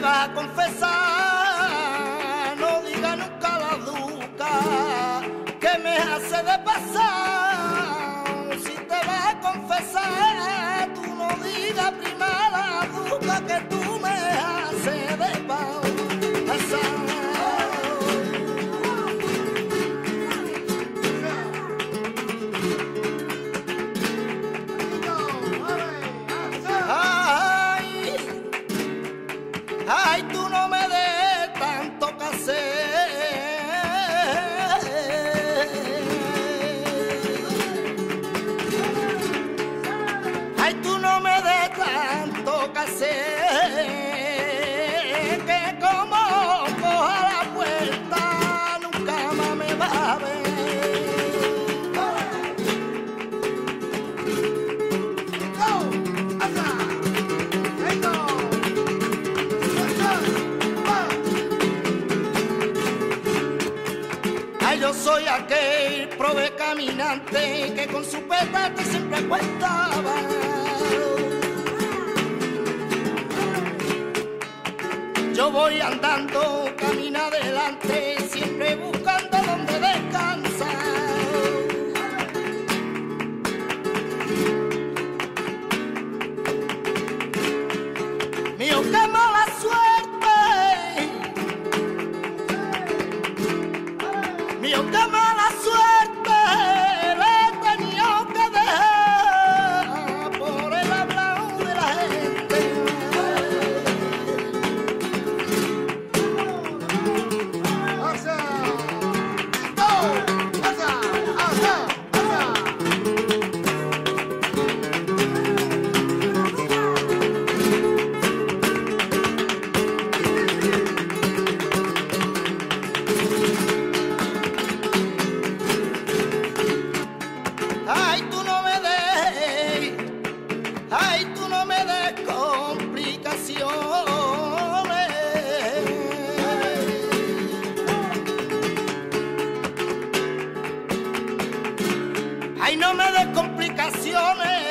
va a confesar, no diga nunca la duca que me hace de pasar. soy aquel prove caminante que con su petate siempre cuentaba. Yo voy andando, camina adelante, siempre buscando Ay, no me des complicaciones.